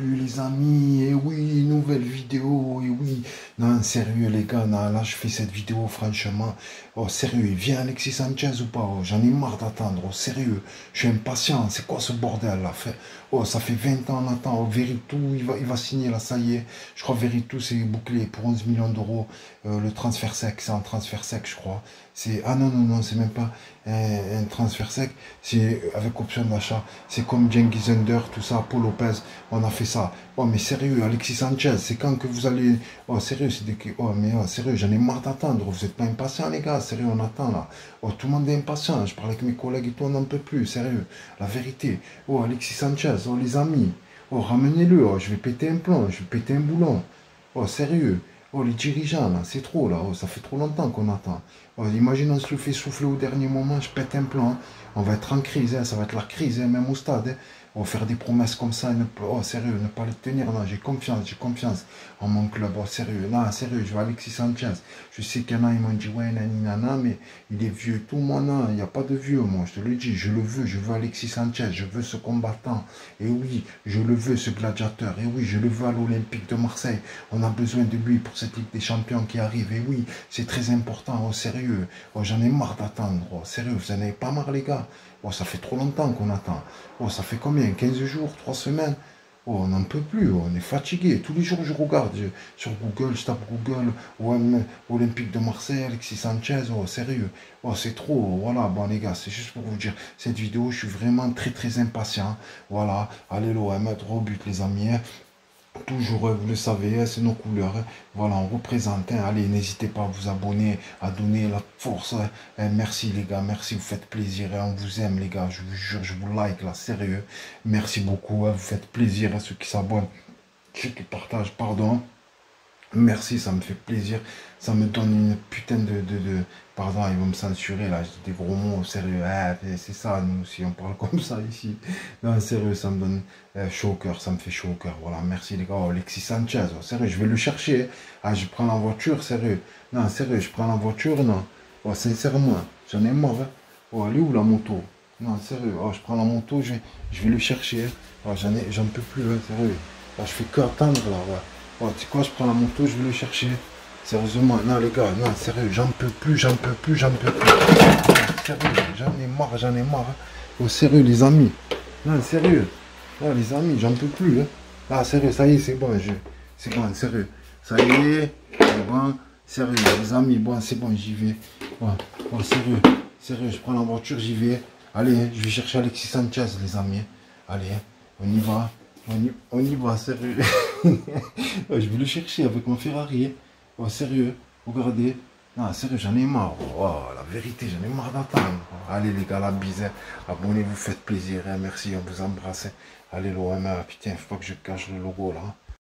Les amis, et oui, nouvelle vidéo, et oui. Non, sérieux les gars, là je fais cette vidéo franchement. Oh sérieux, il vient Alexis Sanchez ou pas? Oh, J'en ai marre d'attendre, oh sérieux. Je suis impatient, c'est quoi ce bordel là? Oh, ça fait 20 ans on attend, oh, Veritou, il va, il va signer là, ça y est. Je crois Veritou c'est bouclé pour 11 millions d'euros. Euh, le transfert sec, c'est un transfert sec je crois. C'est Ah non, non, non, c'est même pas un, transfert sec, c'est avec option d'achat. C'est comme Jengiz Under, tout ça, Paul Lopez, on a fait ça. Oh mais sérieux, Alexis Sanchez, c'est quand que vous allez... Oh sérieux, c'est des... Oh mais oh, sérieux, j'en ai marre d'attendre, vous êtes pas impatients les gars, sérieux, on attend là. Oh tout le monde est impatient, je parle avec mes collègues et tout, on n'en peut plus, sérieux. La vérité. Oh Alexis Sanchez, oh les amis, oh ramenez-le, oh je vais péter un plomb, je vais péter un boulon. Oh sérieux. Oh, les dirigeants, là, c'est trop, là. Oh, ça fait trop longtemps qu'on attend. Oh, imagine, on se fait souffler au dernier moment, je pète un plan. On va être en crise, hein, ça va être la crise, hein, même au stade. Va faire des promesses comme ça, ne, oh sérieux, ne pas les tenir, non, j'ai confiance, j'ai confiance en mon club, oh sérieux, non, sérieux, je vais Alexis Sanchez. Je sais qu'il y en a, ils m'ont dit, ouais, nani, nana, mais il est vieux, tout le monde, il n'y a pas de vieux, moi, je te le dis, je le veux, je veux Alexis Sanchez, je veux ce combattant, et oui, je le veux, ce gladiateur, et oui, je le veux à l'Olympique de Marseille, on a besoin de lui pour cette Ligue des Champions qui arrive, et oui, c'est très important, oh sérieux, oh j'en ai marre d'attendre, oh sérieux, vous en avez pas marre les gars, oh ça fait trop longtemps qu'on attend, oh ça fait combien? 15 jours, 3 semaines? Oh, on n'en peut plus, on est fatigué. Tous les jours, je regarde sur Google, je tape Google, Olympique de Marseille, Alexis Sanchez, oh, sérieux? Oh, c'est trop, voilà, bon les gars, c'est juste pour vous dire, cette vidéo, je suis vraiment très très impatient. Voilà, allez l'OM, au but les amis. Hein. Toujours, vous le savez, hein, c'est nos couleurs. Hein. Voilà, on représente. Hein. Allez, n'hésitez pas à vous abonner, à donner la force. Merci les gars, merci, vous faites plaisir. On vous aime les gars, je vous jure, je vous like là, sérieux. Merci beaucoup, vous faites plaisir à ceux qui s'abonnent, ceux qui partagent, pardon. Merci, ça me fait plaisir. Ça me donne une putain de, de, Pardon, ils vont me censurer là, j'ai des gros mots, sérieux. Ah, c'est ça, nous, si on parle comme ça ici. Non, sérieux, ça me donne euh, chaud au cœur, ça me fait chaud au cœur. Voilà, merci les gars. Oh, Alexis Sanchez, oh, sérieux, je vais le chercher. Ah, je prends la voiture, sérieux. Non, sérieux, je prends la voiture, non. Oh, sincèrement, j'en ai marre. Hein. Oh, elle est où la moto? Non, sérieux, oh, je prends la moto, je vais, je vais le chercher. Oh, j'en peux plus, hein, sérieux. Oh, je fais que attendre là, ouais. Oh, tu sais quoi, je prends la moto, je vais le chercher. Sérieusement, non les gars, non, sérieux, j'en peux plus, j'en peux plus, j'en peux plus. sérieux, j'en ai marre, j'en ai marre. Oh, sérieux, les amis. Non, sérieux. Non, les amis, j'en peux plus. Hein. Ah, sérieux, ça y est, c'est bon, c'est bon, sérieux. Ça y est, c'est bon. Sérieux, les amis, bon, c'est bon, j'y vais. Bon, bon, sérieux, sérieux, je prends la voiture, j'y vais. Allez, je vais chercher Alexis Sanchez, les amis. Allez, on y va. On y, va, sérieux. je vais le chercher avec mon Ferrari. Oh, sérieux, regardez. Non, sérieux, j'en ai marre. Oh, la vérité, j'en ai marre d'attendre. Allez, les gars, la bise. Abonnez-vous, faites plaisir. Hein. Merci, on vous embrasse. Allez, l'OM, putain, faut pas que je cache le logo là.